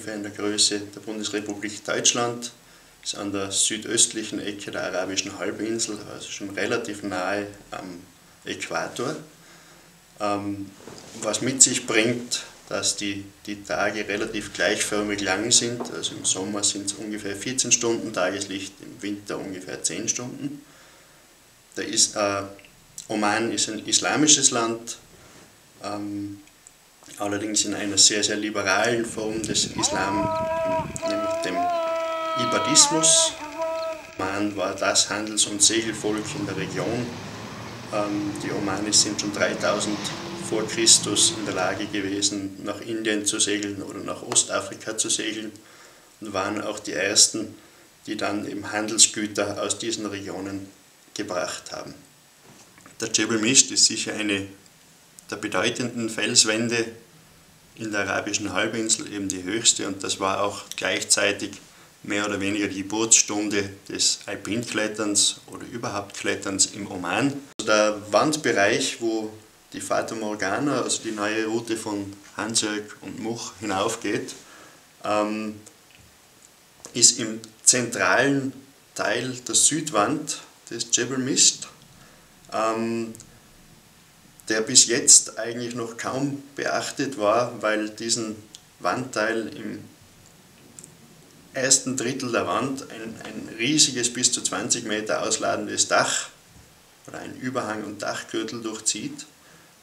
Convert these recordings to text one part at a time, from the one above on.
ungefähr in der Größe der Bundesrepublik Deutschland, ist an der südöstlichen Ecke der arabischen Halbinsel, also schon relativ nahe am Äquator, ähm, was mit sich bringt, dass die, die Tage relativ gleichförmig lang sind. Also im Sommer sind es ungefähr 14 Stunden Tageslicht, im Winter ungefähr 10 Stunden. Der ist, äh, Oman ist ein islamisches Land, ähm, allerdings in einer sehr, sehr liberalen Form des Islam, nämlich dem Ibadismus. Oman war das Handels- und Segelvolk in der Region. Ähm, die Omanis sind schon 3000 vor Christus in der Lage gewesen, nach Indien zu segeln oder nach Ostafrika zu segeln und waren auch die ersten, die dann eben Handelsgüter aus diesen Regionen gebracht haben. Der Jebel Misht ist sicher eine der bedeutenden Felswände in der arabischen Halbinsel, eben die höchste, und das war auch gleichzeitig mehr oder weniger die Geburtsstunde des Alpinkletterns oder überhaupt Kletterns im Oman. Also der Wandbereich, wo die Fata Morgana, also die neue Route von Hansjörg und Much hinaufgeht, ähm, ist im zentralen Teil der Südwand des Jebel Mist. Ähm, der bis jetzt eigentlich noch kaum beachtet war, weil diesen Wandteil im ersten Drittel der Wand ein, ein riesiges, bis zu 20 Meter ausladendes Dach oder ein Überhang und Dachgürtel durchzieht,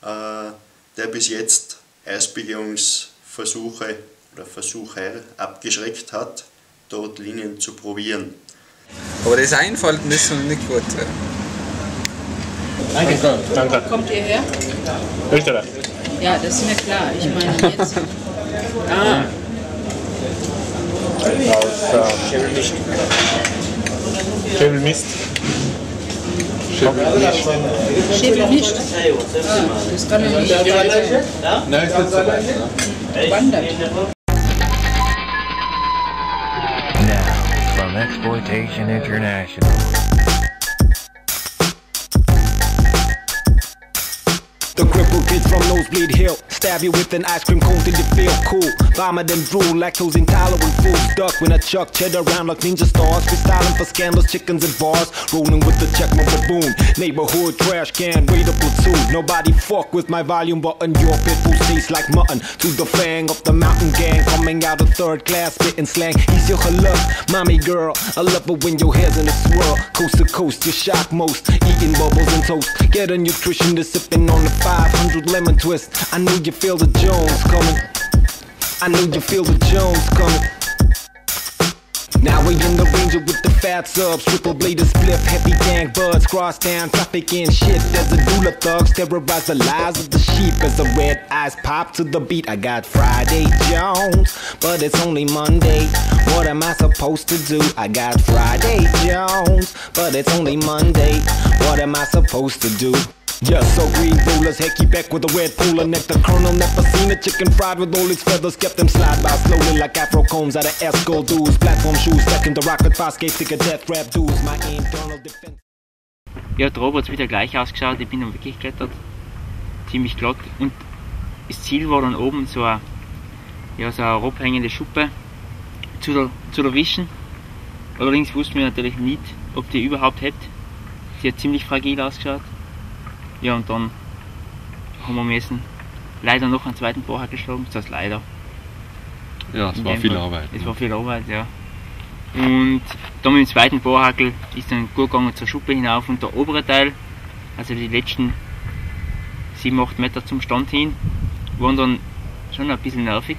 äh, der bis jetzt Erstbegehungsversuche oder Versucher abgeschreckt hat, dort Linien zu probieren. Aber das Einfalten ist noch nicht gut. Danke. Danke. Kommt ihr her? Österreich. Ja, das ist mir klar. Ich meine jetzt. Ah, Aus äh, Schäbel Mist. Schädel nicht. Ah, das kann ja nicht sein. Nein, ist nicht so weit. Ne? Wandert. Now, from Exploitation International. The crippled kids from Nosebleed Hill stab you with an ice cream cone till you feel cool. Vomit and drool, lactose intolerant fools duck when I chuck cheddar around like ninja stars. Freestyling for scandals, chickens and bars, rolling with the check my baboon. Neighborhood trash can wait a platoon. Nobody fuck with my volume button. Your pit bull tastes like mutton. To the fang of the mountain gang, coming out of third class, spitting slang. He's your love, mommy girl. I love it when your hair's in a swirl. Coast to coast, you shock most. Eating bubbles and toast. Get a nutritionist sipping on the 500 lemon twist. I know you feel the Jones coming. I know you feel the Jones coming. Now we in the ranger with the fat subs, triple bladed split, heavy tank buds, cross down traffic and shit. There's a doula thugs terrorize the lives of the sheep as the red eyes pop to the beat. I got Friday Jones, but it's only Monday. What am I supposed to do? I got Friday Jones, but it's only Monday. What am I supposed to do? Just so green rulers, hecky back with a red pooler neck. The colonel never seen a chicken fried with all its feathers. Kept them slide by slowly like afro combs out of Esco dudes. Platform shoes, second the rocket, fast skate, ticket, death rap dudes. My internal defense. Ja, hat wieder gleich ausgeschaut, ich bin dann wirklich geklettert, ziemlich glatt und das Ziel war dann oben so eine, ja, so eine herabhängende Schuppe zu, zu erwischen. Allerdings wussten wir natürlich nicht, ob die überhaupt hätte. Sie hat ziemlich fragil ausgeschaut. Ja, und dann haben wir müssen leider noch einen zweiten Bohrhackel schlagen, das heißt leider. Ja, es In war viel Fall. Arbeit. Es war viel Arbeit, ja. Und dann mit dem zweiten Bohrhackel ist dann gut gegangen zur Schuppe hinauf und der obere Teil, also die letzten 7, 8 Meter zum Stand hin, waren dann schon ein bisschen nervig,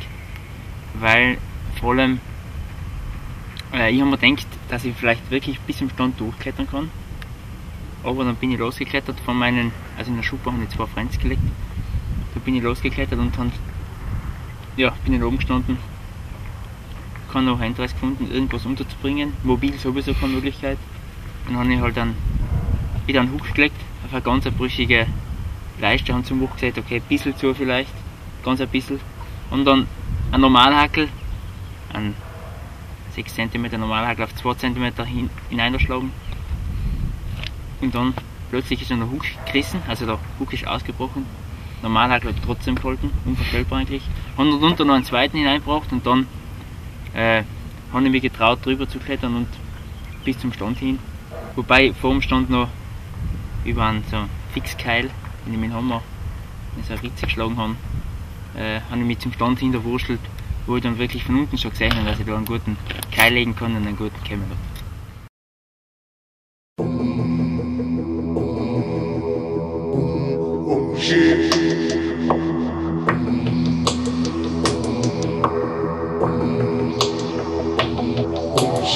weil vor allem äh, ich habe mir gedacht, dass ich vielleicht wirklich bis zum Stand durchklettern kann. Aber dann bin ich losgeklettert von meinen, also in der Schuppe habe ich zwei Friends gelegt. Da bin ich losgeklettert und dann ja, bin ich oben gestanden. Kann noch Interesse gefunden, irgendwas unterzubringen. Mobil sowieso keine Möglichkeit. Dann habe ich halt dann wieder einen Hook gelegt, auf eine ganz brüchige Leiste, haben zum Buch gesagt, okay, ein bisschen zu vielleicht, ganz ein bisschen. Und dann ein Normalhackel, ein 6 cm Normalhackel auf 2 cm hin, hineingeschlagen. Und dann plötzlich ist dann der Hook gerissen, also der Hook ist ausgebrochen. Normalhagel hat trotzdem gehalten, unvorstellbar eigentlich. Haben dort unter noch einen zweiten hineingebracht und dann äh, habe ich mich getraut, drüber zu klettern und bis zum Stand hin. Wobei vor dem Stand noch über einen so Fixkeil, den ich mit dem Hammer in so eine Ritze geschlagen habe, äh, habe ich mich zum Stand hinterwurschtelt, wo ich dann wirklich von unten schon gesehen habe, dass ich da einen guten Keil legen kann und einen guten Kämmel habe.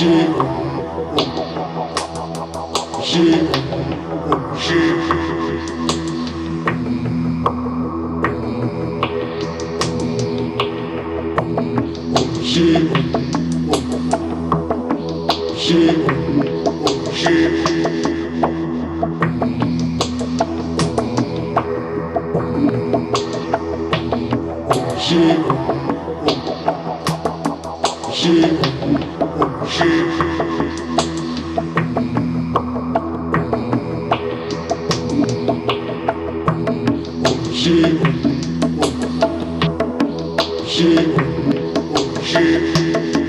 Shit. 是，不是？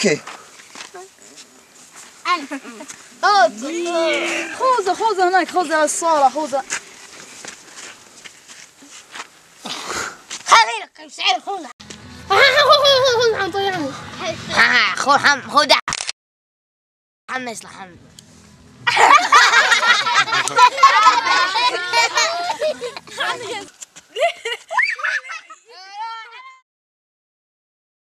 أوكي خوزه خوزه هناك خوذة الصالة خوزه خذ مش خذ حم حمس